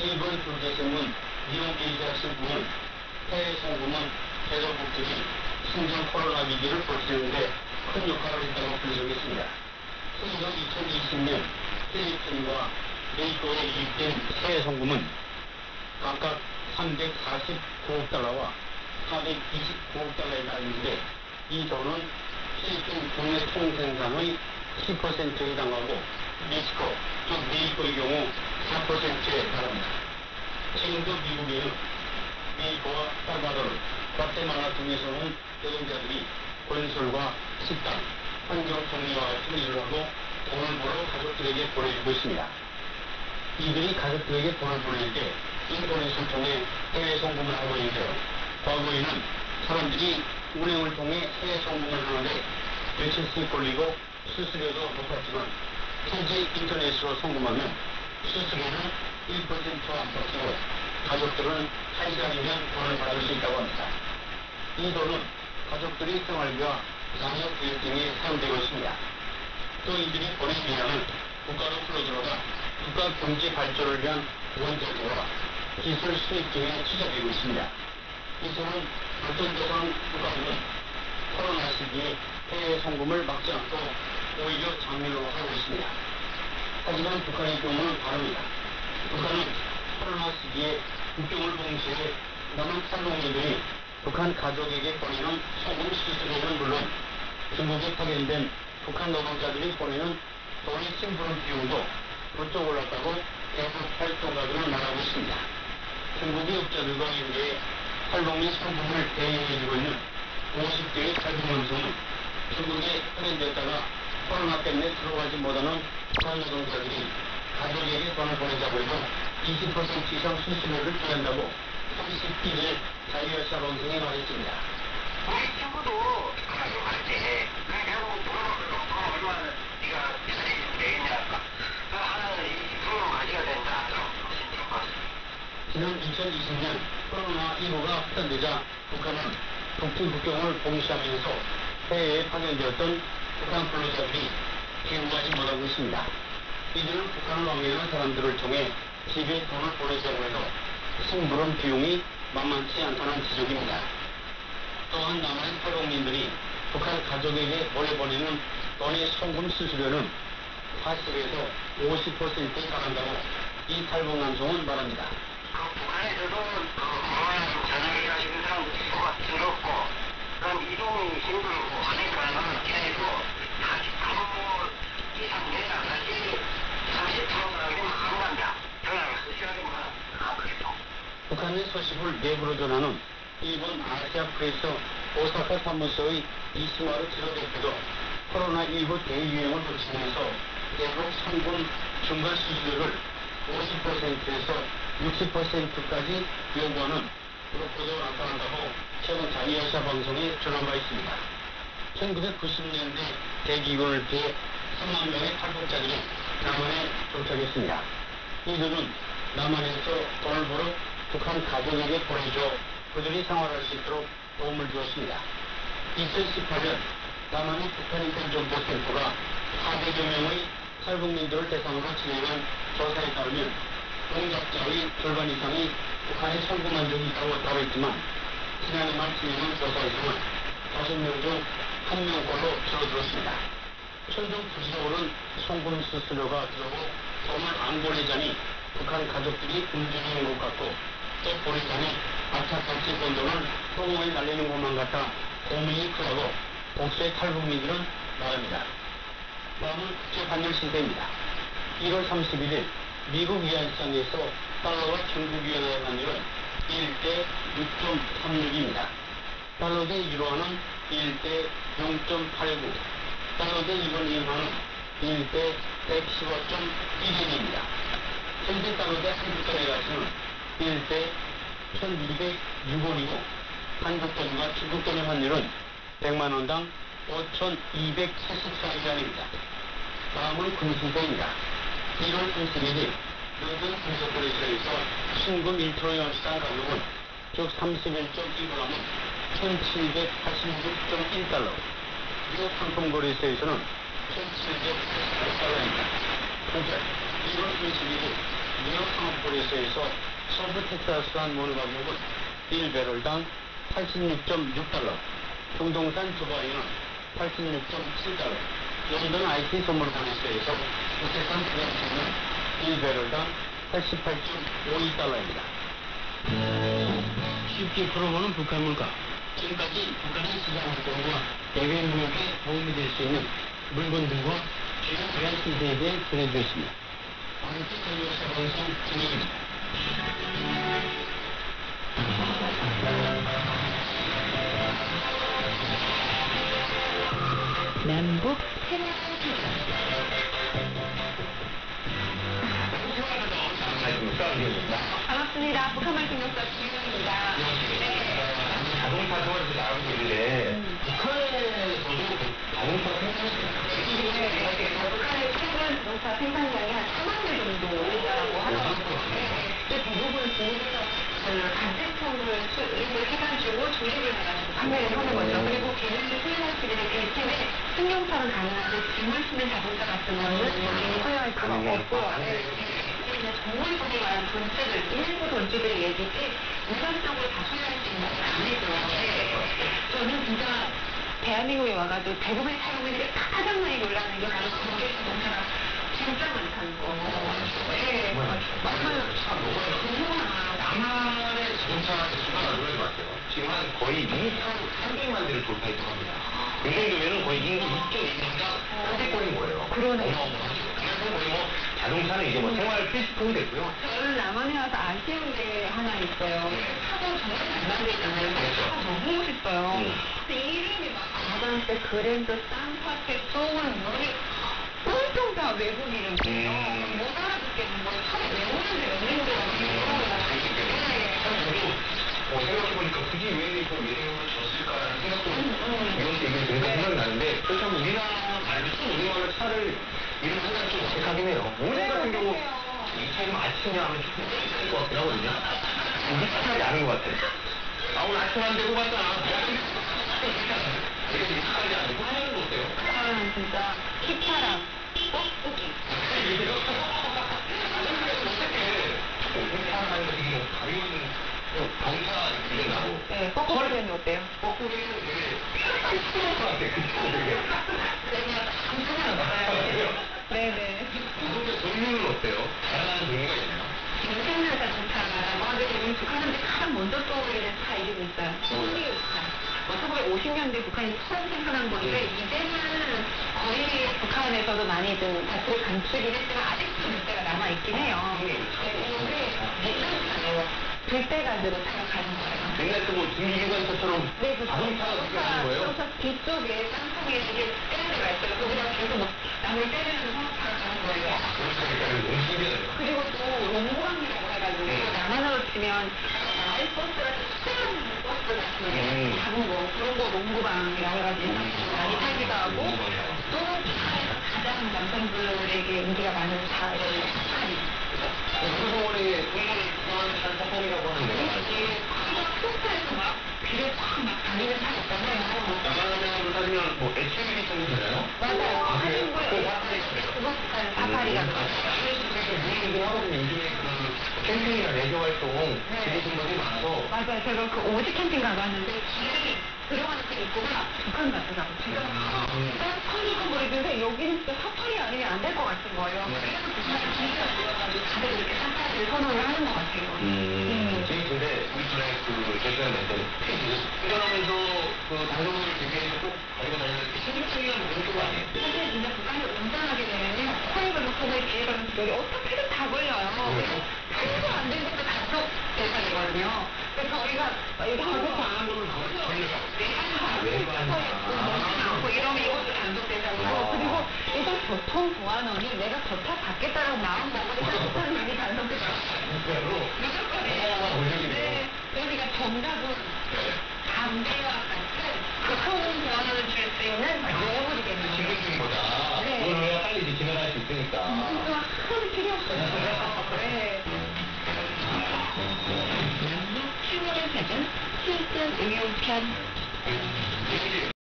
일본 경제신문 미국일자 신문은 해외 송금은 개도국들이 신종 코로나 위기를 버티는데 큰 역할을 했다고 분석했습니다. 현재 2020년 필리핀과 메이커에 유입된 해외 송금은 각각 349억 달러와 429억 달러에 달하는데 이 돈은 필리핀 국내 총생산의 10%에 해당하고 멕시코, 즉 메이커의 경우 4%에 달합니다. 지금도 미국에는 메이커와 살바도르, 과테말라 등에서 온 노동자들이 건설과 식당, 환경 정리와 같은 일을 하고 돈을 벌어 가족들에게 보내주고 있습니다. 이들이 가족들에게 돈을 보낼 때 인터넷을 통해 해외 송금을 하고 있는데요. 과거에는 사람들이 은행을 통해 해외 송금을 하는데 며칠씩 걸리고 수수료도 높았지만 현재 인터넷으로 송금하면 수수료는 1% 안팎이고 가족들은 1시간이면 돈을 받을 수 있다고 합니다. 이 돈은 가족들의 생활비와 자녀 교육 등에 사용되고 있습니다. 또 이들이 보낸 비용은 국가로 풀어들어가 국가 경제 발전을 위한 원자료와 기술 수입 등에 투자되고 있습니다. 이 돈은 대상 국가들은 코로나 시기에 해외 송금을 막지 않고 오히려 장려로 하고 있습니다. 하지만 북한의 경우는 다릅니다. 북한은 코로나 시기에 국경을 봉쇄해 남한 탈북민들이 북한 가족에게 보내는 소금 수수료는 물론 중국에 파견된 북한 노동자들이 보내는 돈의 심부름 비용도 부쩍 올랐다고 대북 활동가들은 말하고 있습니다. 중국의 업자들과 연계해 탈북민 상품을 대행해주고 있는 50대의 탈북 원수는 중국에 파견됐다가 코로나 때문에 들어가지 못하는 북한 노동자들이 가족에게 돈을 보내자고 해도 20% 이상 수수료를 피한다고 31일 자유여사 방송에 말했습니다. 우리 친구도 하나도 할때 그냥 결국 물어보고 얼마나 네가 비싸게 되겠냐. 그 하나는 이 부모로 가지가 된다. 지난 2020년 코로나 19가 확산되자 북한은 북중 국경을 봉쇄하면서 해외에 파견되었던 북한 근로자들이 귀국하지 못하고 있습니다. 이들은 북한을 왕래하는 사람들을 통해 집에 돈을 보내자고 해도 심부름 비용이 만만치 않다는 지적입니다. 또한 남한 탈북민들이 북한 가족에게 보내보내는 돈의 송금 수수료는 40에서 50%에 달한다고 이 탈북 남성은 말합니다. 그 북한에서도 그 코로나 전화기 하시는 사람들 수가 더럽고 그런 이동이 힘들고 하니까는 걔네도 다시 프로 이상 내려가지 30%라고 한단다 전화를 쓰셔야지만 아무래도 북한의 소식을 내부로 전하는 일본 아시아 프레스 오사카 사무소의 이시마루 지도대표도 코로나19 대유행을 거치면서 대북 상금 중간 수수료를 50%에서 60%까지 요구하는 그렇게도 나타난다고 최근 자이아시아 방송에 전한 바 있습니다. 1990년대 대기근을 피해 3만 명의 탈북자들이 남한에 도착했습니다. 이들은 남한에서 돈을 벌어 북한 가족에게 보내줘 그들이 생활할 수 있도록 도움을 주었습니다. 2018년 남한의 북한 인권정보센터가 400여 명의 탈북민들을 대상으로 진행한 조사에 따르면 동작자의 절반 이상이 북한에 송금한 적이 있다고 답했지만 지난해 말 진행한 조사에서는 5명 중 1명꼴로 줄어들었습니다. 천정 부지적으로는 송금 수수료가 들어오고 돈을 안 보내자니 북한 가족들이 굶주리는 것 같고 또 보내자니 악착같이 번 돈을 통호에 날리는 것만 같아 고민이 크다고 복수의 탈북민들은 말합니다. 다음은 국제환율 시세입니다. 1월 31일 미국 위안시장에서 달러와 중국 위안의 환율은 1대 6.36입니다. 달러 대 유로화는 1대 0.89, 달러 대 일본 인화는 1대 115.1원입니다. 현재 달러 대 한국 돈의 가치는 1대 1206원이고 한국 돈과 중국 돈의 환율은 100만 원당 5,274위안입니다. 다음은 금수대입니다. 1월 31일 런던 금속거래소에서 신금 1트로의 시장 가격은 즉 31.1g은 1786.1달러 미국 상품거래소에서는 1788달러입니다. 현재 1월 31일 상업거래소에서 서부 텍사스산 원유 가격은 1배럴당 86.6달러, 중동산 두바이는 86.7달러, 런던 IT 선물거래소에서 국제산 프랑스는 1배럴당 88.52달러입니다. 쉽게 풀어보는 북한 물가. 지금까지 북한의 시장 활동과 대외 무역에 도움이 될 수 있는 물건들과 주요. 아무튼 전력사 방송 진행입니다. 남북 테마 반갑습니다. 북한말 경력사 김현입니다. 네. 자동차 좋아해서 나오고 있는데 북한에서도 자동차 네. 북한의 최근 자동차 생산량이 한 3만 대 정도 된다고 하더라고요. 근데 대부분 중국에서 그 간제품을 수입을 해가지고 조립을 해가지고 판매를 하는 거죠. 그리고 걔네들 수입할 수 있는 대체의 승용차는 가능한데 짐을 싣는 자동차 같은 여기 허용할 수가 없고 정말 소위 말하는 돈체들, 일부 돈체들이 얘기지 일반적으로 다 소유할 수 있는 건 아니죠. 네. 저는 진짜 대한민국에 와가지고 대부분의 사용자들이 가장 많이 놀라는 게 바로 국내 자동차가 진짜 많다는 거. 네. 맞아요. 정말 남한의 자동차 수가 얼마나 많아요? 지금 한 거의 2,300만 대를 돌파했다고 합니다. 이 정도면은 거의 인구 2.2명당 한대꼴인 거예요. 그러네요. 어마어마하죠. 그래서 거의 뭐 자동차는 이제 뭐 생활 필수품이 됐고요. 저는 남한에 와서 아쉬운 게 하나 있어요. 차도 정말 잘 만들잖아요. 차 너무 멋있어요. 음. 근데 이름이 막 고등학교 그랜드 쌍파테 소울 뭐이 엄청 다 외국 이름이에요. 음. 못 알아듣겠는 거예요. 차를 외우는데 연령대가 저도 어, 생각해보니까 굳이 왜 이거 외래 오늘 같은 경우 이차 이름 아침에 하면 조금 어색할 것 같긴 하거든요. 차라리 아는 것 같아. 아 오늘 아침 안 되고 갔잖아. 이게 이 차라리 아니고 하는 거 어때요? 저는 진짜 키차랑 뻑뻑이. 공차라는 거 되게 뭐 가벼운 경차 이름 나고 네, 뻑뻑이는 어때요? 뻐꾸기는 되게 푸른 것 같아. 어때요? 다양한 종류가 있나요? 생산자 좋다가 먼저 지금 북한한테 가장 먼저 떠오르는 차 이름이 있어요. 신리우차. 1950년대 북한이 처음 생산한 건데 이제는 거의 북한에서도 많이 좀 자체를 감추긴 했지만 아직도 몇 대가 남아 있긴 해요. 네, 근데 옛날차예요. 들대 가지고 타격하는 거예요. 옛날 그뭐 증기기관차처럼 네, 그 자동차가 그렇게 하는 거예요? 자동차 뒤쪽에 쌍통에 이게 데가 있어요. 거기다 계속 막 남을 때리면서 거예요. 그런 차니까 너무 신기하네요. 그리고 또 롱보강이라고 해가지고 네. 남한으로 치면 아이버스 같은 특별한 버스 같은 음. 거 작은 거 그런 거 롱보강이라고 해가지고 많이 타기도 하고? 또 북한에서 가장 남성들에게 인기가 많은 하는 데가 막 비를 있잖아요 남한으로 따지면 뭐 SUV 정도 되나요? 맞아요 아, 그래요? 하는 거예요. 그거 사파리 그거 북한 사파리라고 유행도 하거든요. 요즘에 그 캠핑이나 레저 활동 네. 즐기신 분들이 많아서 맞아요. 제가 그 오지 캠핑 가봤는데 들어가는 그 입구가 북한 같더라고. 진짜 음. 깜깜거리는데 여기는 진짜 사파리 아니면 안 될 것 같은 거예요. 네. 그래서 북한이 진짜 들어가지고 다들 이렇게 사파리를 선호를 하는 것 같아요. 음, 저희 근데 우리 전에 그 제시간 냈던 퀴즈 운전하면서 그 단속을 대비해서 꼭 가지고 다니는 게 신경쓰기가 무슨 거 아니에요? 사실 진짜 북한에 운전하게 되면요. 코에 걸린 코에 걸린 여기 어떻게든 다 걸려요. 왜요? 하나도 안 되는 것도 단속 대상이거든요. 그래서 저희가 이거 않고 이러면 이것도 단속 대상이고 그리고 일단 교통보안원이 내가 저차 받겠다라고 마음 먹고 일단 많이 단속 대상 진짜로? 무조건이에요. 네. 그러니까 정답은 담배와 같은 교통보안원을 줄 수 있는. 신경쓰기보다 네. 그걸 해야 빨리 이제 진행할 수 있으니까 무슨 하나도 필요 없어요. 네. 남북 추모를 가진 필승 응용편